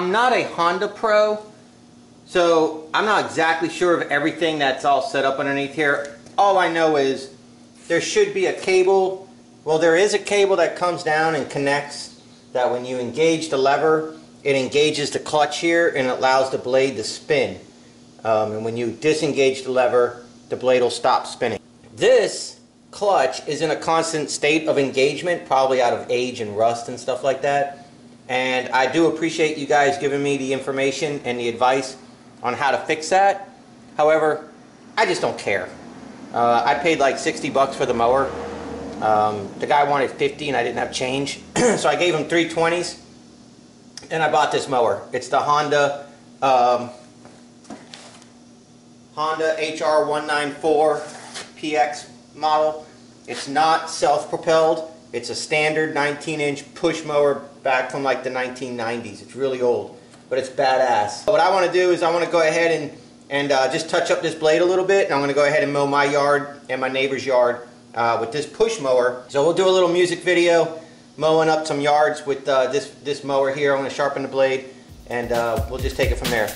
I'm not a Honda pro, so I'm not exactly sure of everything that's all set up underneath here. All I know is there should be a cable. Well, there is a cable that comes down and connects that when you engage the lever, it engages the clutch here and allows the blade to spin. Um, and when you disengage the lever, the blade will stop spinning. This clutch is in a constant state of engagement, probably out of age and rust and stuff like that. And I do appreciate you guys giving me the information and the advice on how to fix that. However, I just don't care. Uh, I paid like 60 bucks for the mower. Um, the guy wanted 50 and I didn't have change. so I gave him 320s and I bought this mower. It's the Honda um, Honda HR194 PX model. It's not self-propelled. It's a standard 19-inch push mower back from like the 1990s. It's really old, but it's badass. What I want to do is I want to go ahead and, and uh, just touch up this blade a little bit. And I'm going to go ahead and mow my yard and my neighbor's yard uh, with this push mower. So we'll do a little music video mowing up some yards with uh, this, this mower here. I'm going to sharpen the blade and uh, we'll just take it from there.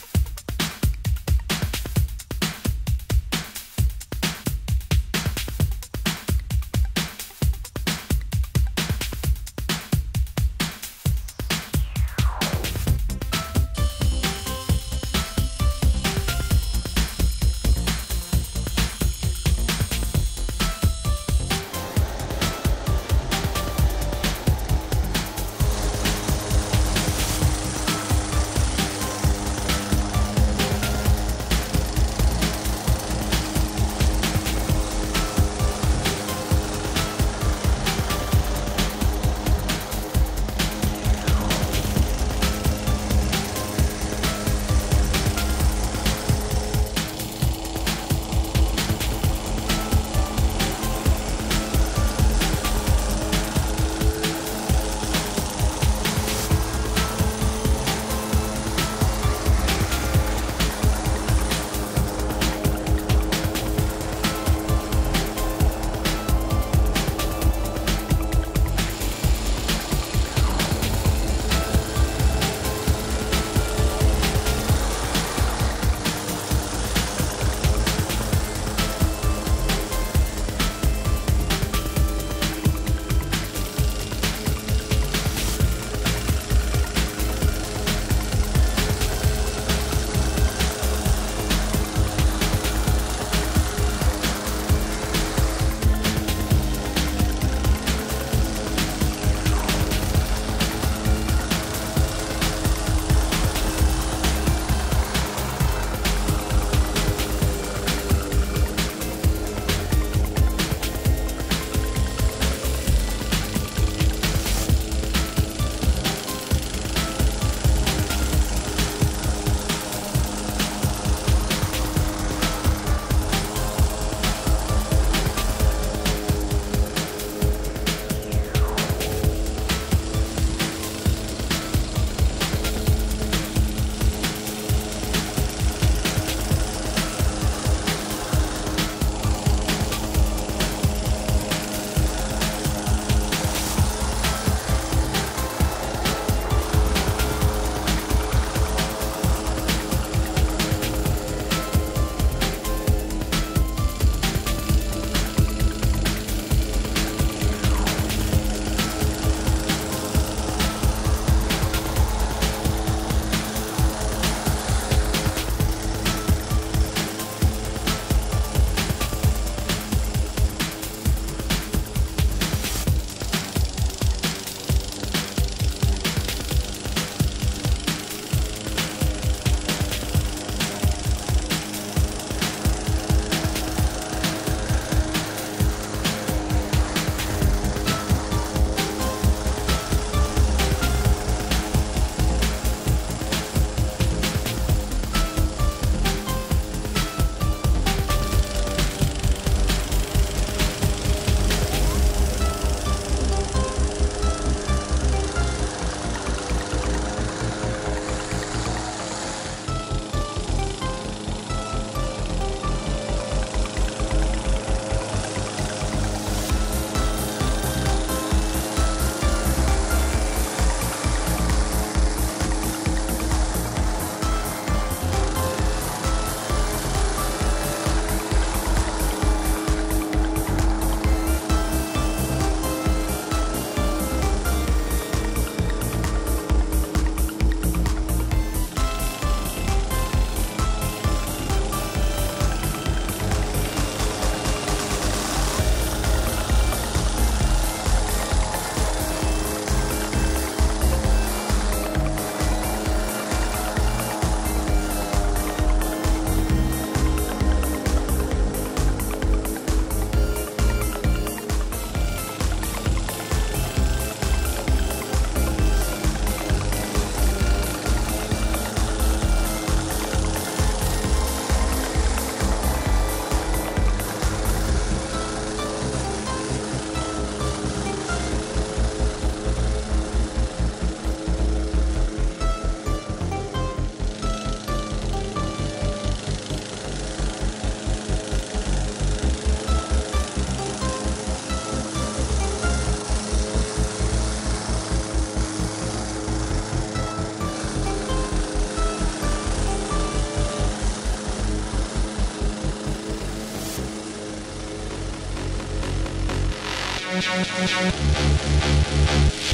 Thank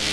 you.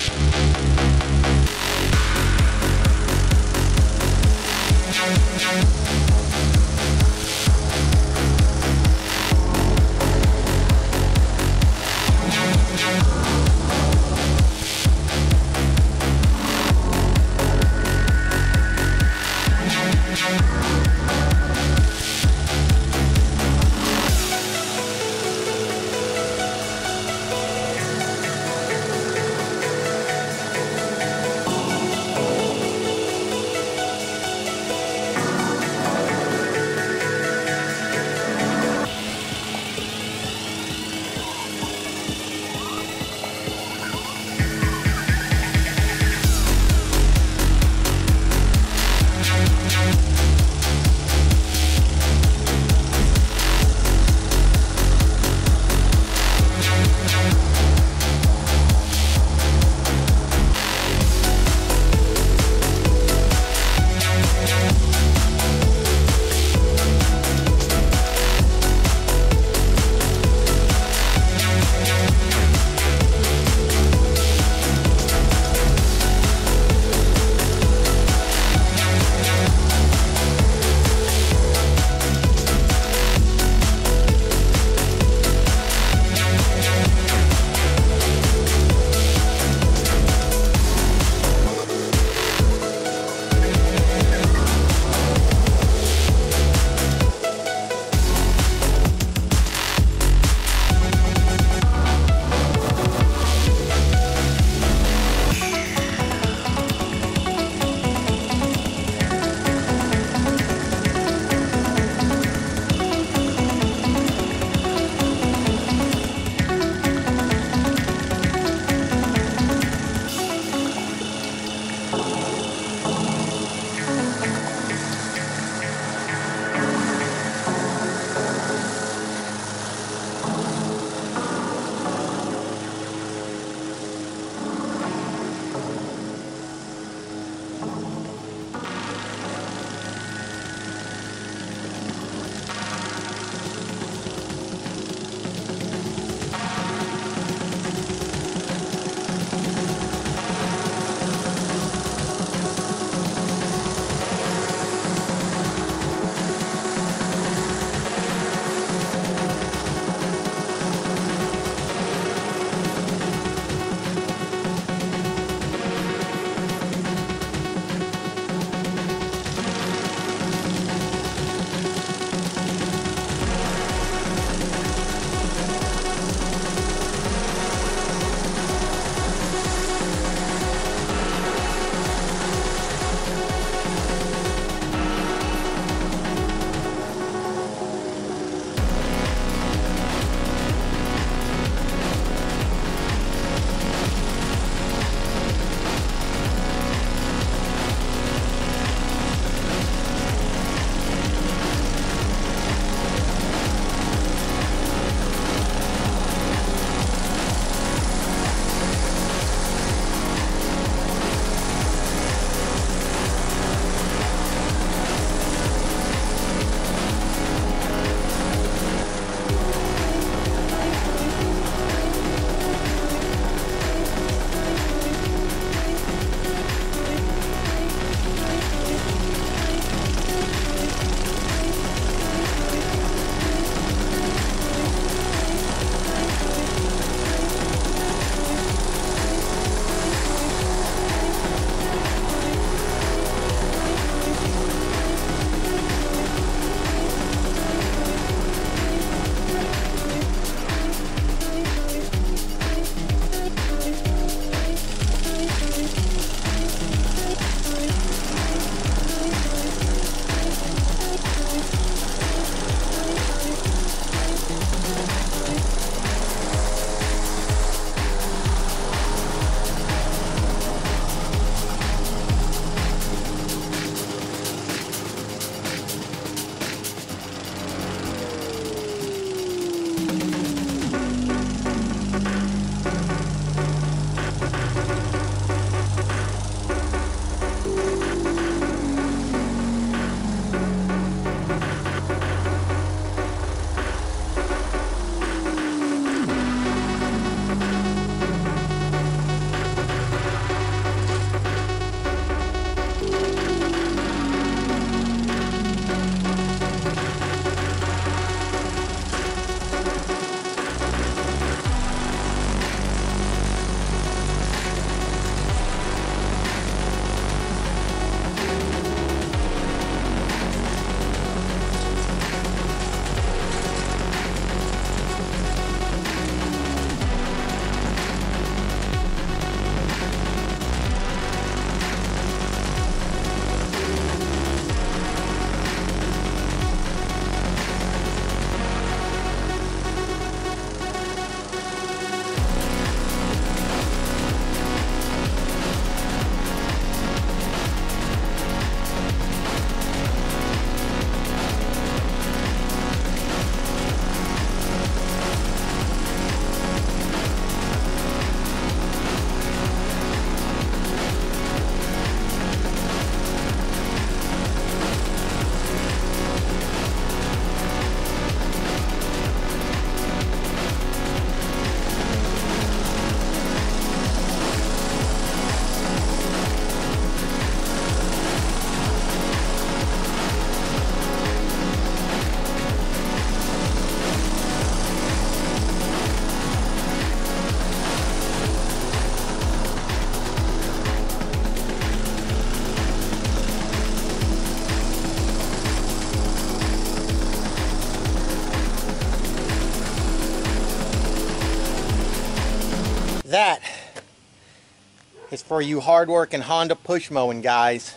Is for you hard-working Honda push mowing guys.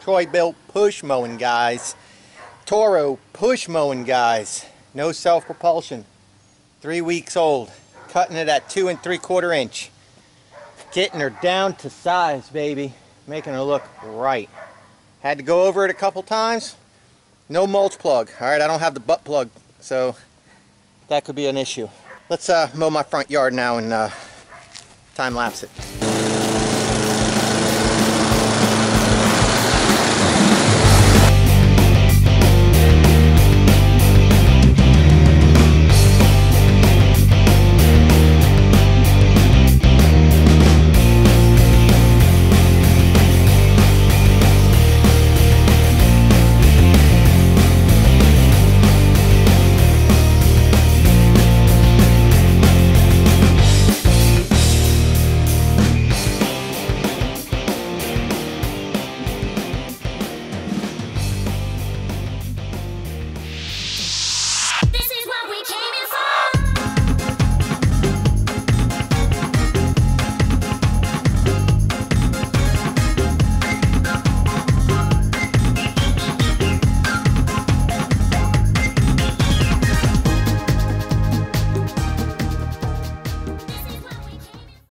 Troy Bilt push mowing guys. Toro push mowing guys. No self-propulsion. Three weeks old. Cutting it at two and three quarter inch. Getting her down to size, baby. Making her look right. Had to go over it a couple times. No mulch plug. Alright, I don't have the butt plug, so that could be an issue. Let's uh, mow my front yard now and uh, time lapse it.